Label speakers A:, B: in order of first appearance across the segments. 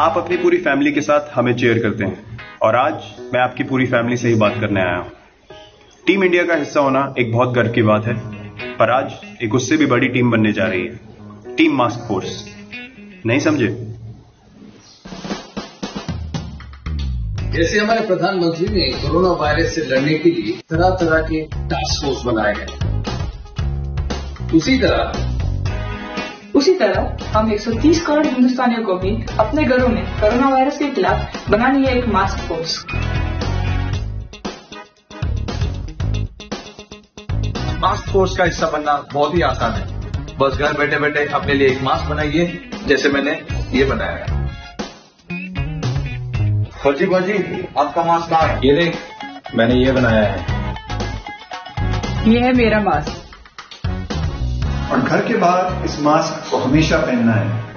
A: आप अपनी पूरी फैमिली के साथ हमें चेयर करते हैं। और आज मैं आपकी पूरी फैमिली से ही बात करने आया हूँ। टीम इंडिया का हिस्सा होना एक बहुत गर्व की बात है, पर आज एक उससे भी बड़ी टीम बनने जा रही है। टीम मास्क फोर्स नहीं समझे?
B: जैसे हमारे प्रधानमंत्री ने कोरोना वायरस से लड़ने के लिए तरह तरह के टास्क फोर्स बनाए हैं। उसी तरह
C: उसी तरह हम 130 करोड़ हिंदुस्तानियों को भी अपने घरों में कोरोना वायरस के खिलाफ बनानी है एक मास्क फोर्स।
D: मास्क फोर्स का हिस्सा बनना बहुत ही आसान है। बस घर बैठे बैठे अपने लिए एक मास्क बनाइए जैसे मैंने ये बनाया है। फौजी फौजी आपका मास्क कहाँ है?
E: ये देख मैंने ये बनाया है।
C: ये है मेरा मास्क।
F: और घर के बाहर इस मास्क को हमेशा पहनना है।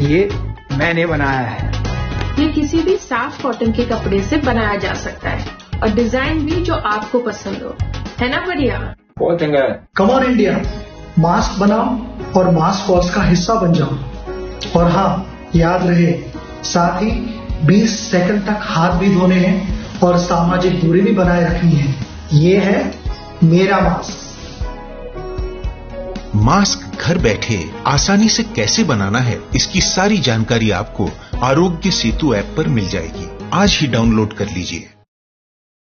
G: ये मैंने बनाया है।
H: ये किसी भी साफ़ कॉटन के कपड़े से बनाया जा सकता है और डिज़ाइन भी जो आपको पसंद हो। है ना बढ़िया?
E: बहुत चंगा है।
I: कमॉन इंडिया मास्क बनाओ और मास्क फोर्स का हिस्सा बन जाओ। और हाँ याद रहे साथ ही 20 सेकंड तक हाथ भी धोने हैं और सामाजिक दूरी भी बनाए रखनी है। ये है मेरा मास्क।
J: मास्क घर बैठे आसानी से कैसे बनाना है, इसकी सारी जानकारी आपको आरोग्य सेतु ऐप पर मिल जाएगी। आज ही डाउनलोड कर लीजिए।